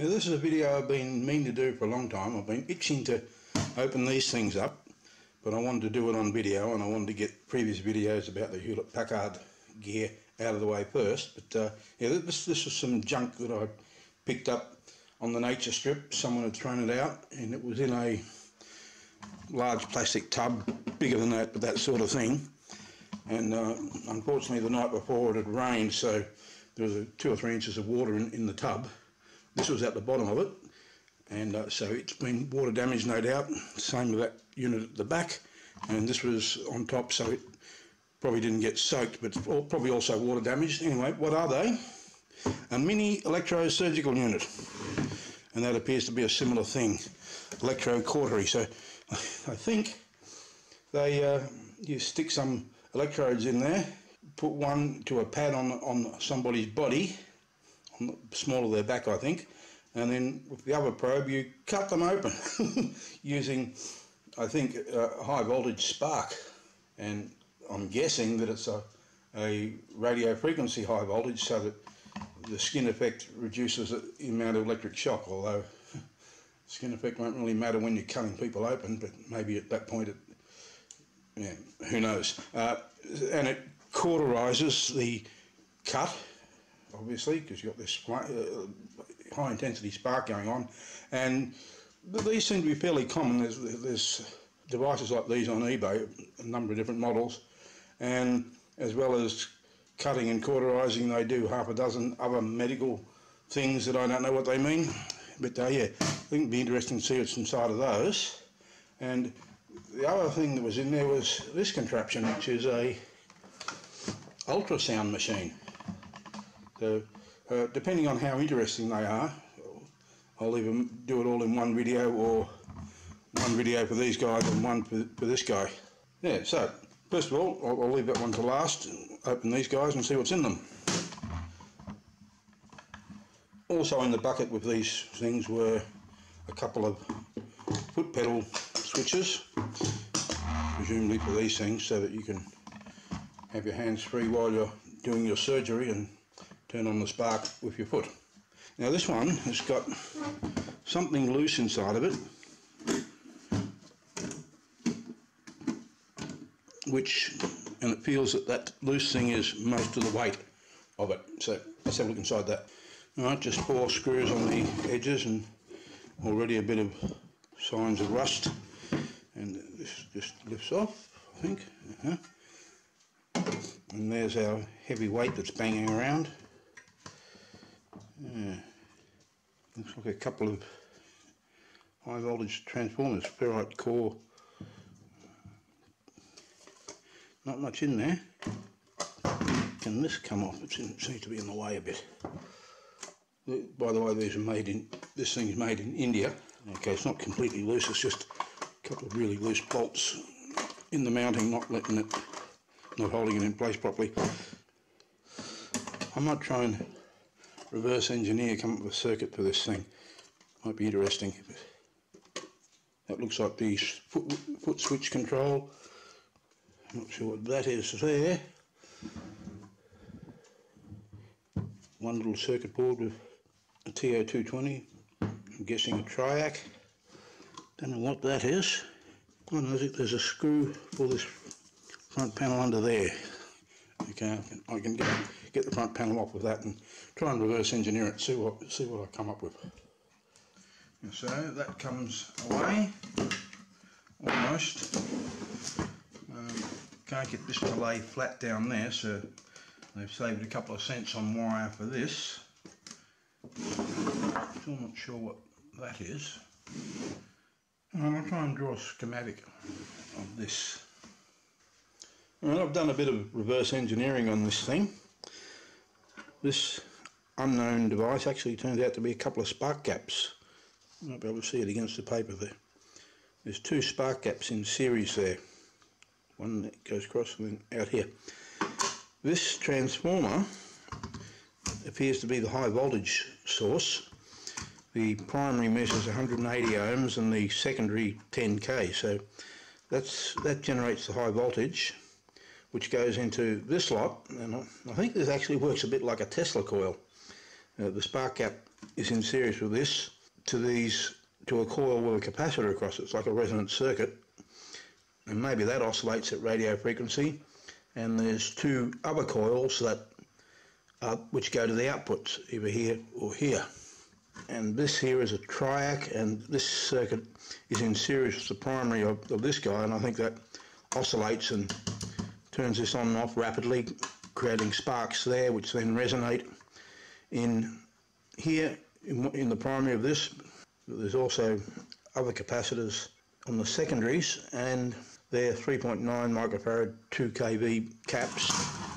Now this is a video I've been meaning to do for a long time. I've been itching to open these things up, but I wanted to do it on video and I wanted to get previous videos about the Hewlett Packard gear out of the way first. But uh, yeah, this, this is some junk that I picked up on the nature strip. Someone had thrown it out and it was in a large plastic tub, bigger than that, but that sort of thing. And uh, unfortunately the night before it had rained, so there was two or three inches of water in, in the tub this was at the bottom of it, and uh, so it's been water damaged, no doubt. Same with that unit at the back, and this was on top, so it probably didn't get soaked, but probably also water damaged. Anyway, what are they? A mini electrosurgical unit, and that appears to be a similar thing, electrocautery. So I think they uh, you stick some electrodes in there, put one to a pad on on somebody's body small of their back, I think. And then with the other probe, you cut them open using, I think, a high voltage spark. And I'm guessing that it's a, a radio frequency high voltage so that the skin effect reduces the amount of electric shock, although skin effect won't really matter when you're cutting people open, but maybe at that point, it, yeah, who knows. Uh, and it cauterizes the cut obviously, because you've got this uh, high intensity spark going on. And these seem to be fairly common. There's, there's devices like these on eBay, a number of different models, and as well as cutting and cauterizing, they do half a dozen other medical things that I don't know what they mean. But uh, yeah, I think it'd be interesting to see what's inside of those. And the other thing that was in there was this contraption, which is a ultrasound machine. So, uh, depending on how interesting they are, I'll either do it all in one video or one video for these guys and one for, for this guy. Yeah, so first of all, I'll, I'll leave that one to last, open these guys and see what's in them. Also in the bucket with these things were a couple of foot pedal switches, presumably for these things so that you can have your hands free while you're doing your surgery and turn on the spark with your foot. Now this one has got something loose inside of it which and it feels that that loose thing is most of the weight of it. So let's have a look inside that. Alright just four screws on the edges and already a bit of signs of rust. And this just lifts off I think. Uh -huh. and there's our heavy weight that's banging around yeah. Looks like a couple of high voltage transformers, ferrite core. Not much in there. Can this come off? It seems to be in the way a bit. By the way, these are made in, this thing's made in India. Okay, it's not completely loose, it's just a couple of really loose bolts in the mounting, not letting it, not holding it in place properly. I might try and reverse engineer, come up with a circuit for this thing. Might be interesting. That looks like the foot, foot switch control. I'm not sure what that is there. One little circuit board with a TO220. I'm guessing a triac. Don't know what that is. Oh no, there's a screw for this front panel under there. Okay, I can, I can get, get the front panel off with that and try and reverse engineer it, see what, see what I come up with. And so that comes away, almost. Um, can't get this to lay flat down there, so they've saved a couple of cents on wire for this. Still not sure what that is. And I'll try and draw a schematic of this. Well, I've done a bit of reverse engineering on this thing. This unknown device actually turns out to be a couple of spark gaps. You might be able to see it against the paper there. There's two spark gaps in series there. One that goes across and then out here. This transformer appears to be the high voltage source. The primary measures 180 ohms and the secondary 10k. So that's that generates the high voltage which goes into this lot, and I think this actually works a bit like a Tesla coil. Uh, the spark gap is in series with this to these to a coil with a capacitor across it. It's like a resonant circuit, and maybe that oscillates at radio frequency. And there's two other coils that uh, which go to the outputs, either here or here. And this here is a triac, and this circuit is in series with the primary of, of this guy, and I think that oscillates and turns this on and off rapidly, creating sparks there, which then resonate in here in, in the primary of this. There's also other capacitors on the secondaries, and they're 3.9 microfarad 2 kV caps.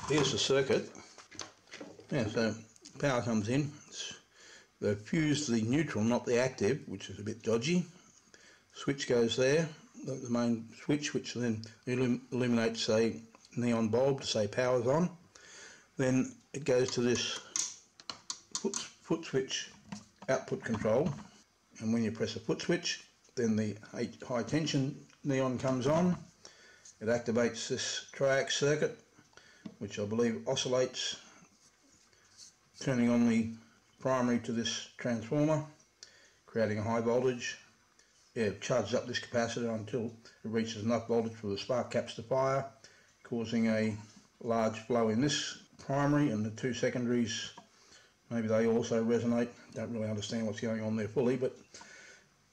Here's the circuit. Yeah, so power comes in. They've fused the neutral, not the active, which is a bit dodgy. Switch goes there, the main switch, which then illuminates a neon bulb to say power's on. Then it goes to this foot, foot switch output control, and when you press a foot switch, then the high tension neon comes on. It activates this triac circuit, which I believe oscillates, turning on the primary to this transformer, creating a high voltage. Yeah, charges up this capacitor until it reaches enough voltage for the spark gaps to fire, causing a large flow in this primary and the two secondaries. Maybe they also resonate. Don't really understand what's going on there fully but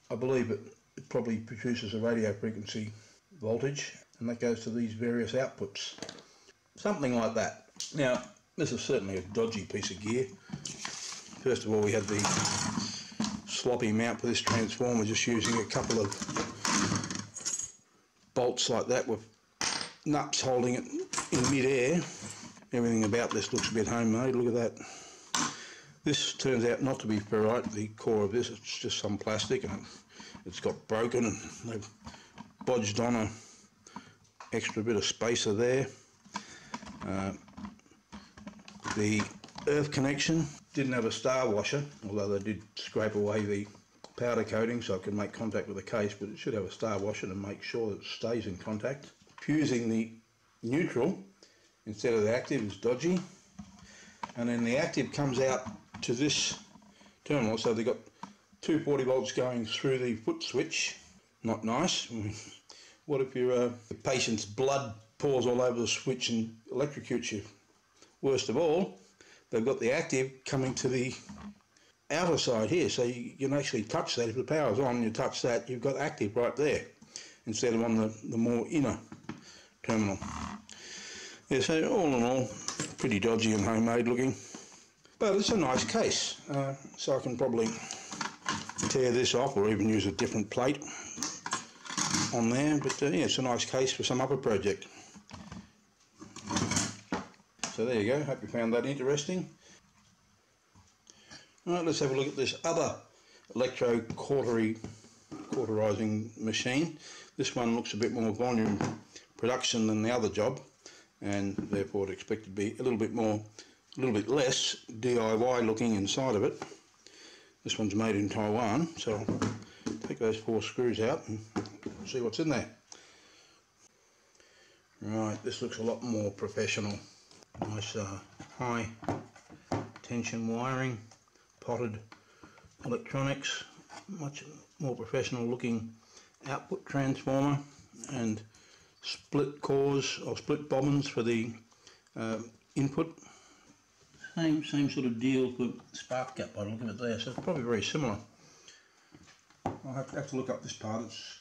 I believe it, it probably produces a radio frequency voltage and that goes to these various outputs. Something like that. Now this is certainly a dodgy piece of gear. First of all we had the sloppy mount for this transformer just using a couple of bolts like that with nuts holding it in mid-air. Everything about this looks a bit homemade, look at that. This turns out not to be ferrite, the core of this, it's just some plastic and it's got broken and they've bodged on a extra bit of spacer there. Uh, the earth connection didn't have a star washer, although they did scrape away the powder coating so I can make contact with the case, but it should have a star washer to make sure that it stays in contact. Fusing the neutral instead of the active is dodgy. And then the active comes out to this terminal. So they've got 240 volts going through the foot switch. Not nice. What if your uh, patient's blood pours all over the switch and electrocutes you? Worst of all they've got the active coming to the outer side here. So you can actually touch that. If the power's on you touch that you've got active right there instead of on the, the more inner terminal yeah, so all in all, pretty dodgy and homemade looking. But it's a nice case, uh, so I can probably tear this off or even use a different plate on there. But uh, yeah, it's a nice case for some other project. So there you go, hope you found that interesting. Alright, let's have a look at this other electro cautery cauterizing machine. This one looks a bit more volume production than the other job and therefore I'd to be a little bit more, a little bit less DIY looking inside of it. This one's made in Taiwan, so I'll take those four screws out and see what's in there. Right, this looks a lot more professional. Nice uh, high tension wiring, potted electronics, much more professional looking output transformer and split cores or split bobbins for the uh, input. Same, same sort of deal for spark gap by looking at there, so it's probably very similar. I'll have to, have to look up this part. It's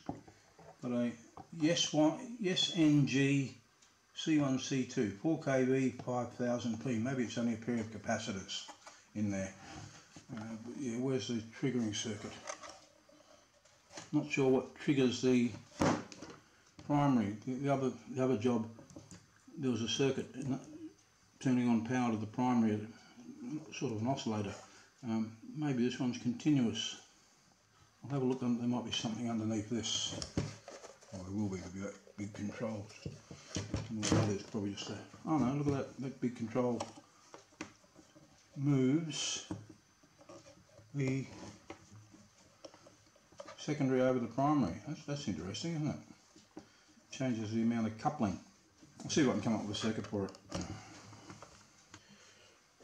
got a yes, one, yes NG C1C2, 4 kV, 5000P. Maybe it's only a pair of capacitors in there. Uh, yeah, where's the triggering circuit? Not sure what triggers the primary. The, the other the other job, there was a circuit turning on power to the primary, sort of an oscillator. Um, maybe this one's continuous. I'll have a look. There might be something underneath this. Oh, there will be. Be big controls. It's probably just a. Oh no! Look at that. That big control moves the secondary over the primary. That's, that's interesting, isn't it? Changes the amount of coupling. I'll see if I can come up with a circuit for it.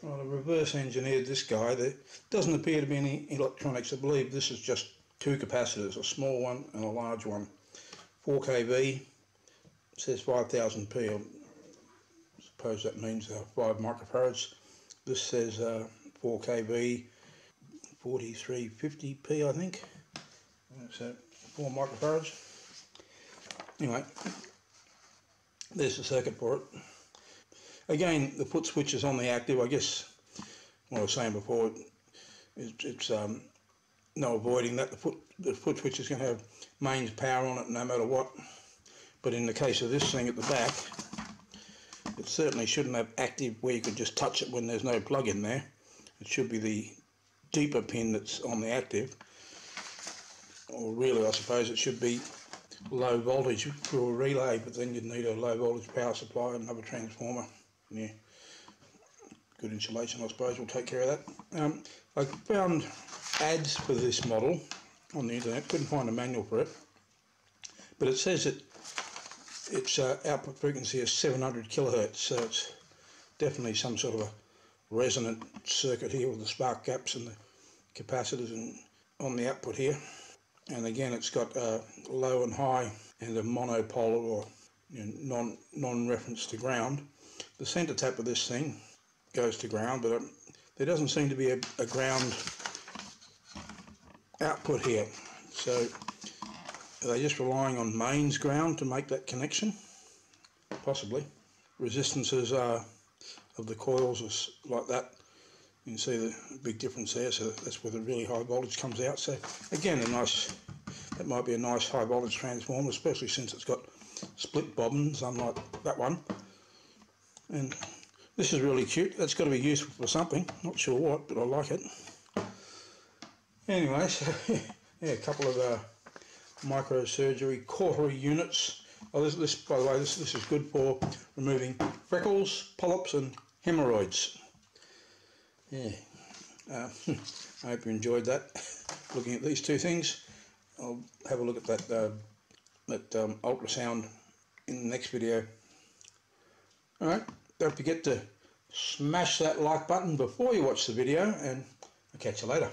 Right, I've reverse engineered this guy. There doesn't appear to be any electronics. I believe this is just two capacitors, a small one and a large one. 4 kV, says 5000p. I suppose that means uh, 5 microfarads. This says uh, 4 kV, 4350p I think. So 4 microfarads. Anyway, there's the circuit for it. Again, the foot switch is on the active. I guess what I was saying before, it's, it's um, no avoiding that. The foot, the foot switch is going to have mains power on it no matter what. But in the case of this thing at the back, it certainly shouldn't have active where you could just touch it when there's no plug in there. It should be the deeper pin that's on the active. Or really, I suppose it should be low voltage. For a relay, but then you'd need a low voltage power supply and another transformer. Yeah, good insulation, I suppose, we'll take care of that. Um, I found ads for this model on the internet, couldn't find a manual for it, but it says that its uh, output frequency is 700 kilohertz, so it's definitely some sort of a resonant circuit here with the spark gaps and the capacitors and on the output here and again it's got low and high and a monopolar or you know, non non-reference to ground. The centre tap of this thing goes to ground, but um, there doesn't seem to be a, a ground output here. So they're they just relying on mains ground to make that connection? Possibly. Resistances are of the coils are like that. You can see the big difference there, so that's where the really high voltage comes out. So again, a nice, that might be a nice high voltage transformer, especially since it's got split bobbins, unlike that one. And this is really cute. That's got to be useful for something. Not sure what, but I like it. Anyway, so yeah, a couple of uh, microsurgery cautery units. Oh, this, this, by the way, this, this is good for removing freckles, polyps and hemorrhoids yeah, uh, I hope you enjoyed that. Looking at these two things, I'll have a look at that uh, that um, ultrasound in the next video. All right, don't forget to smash that like button before you watch the video, and I'll catch you later.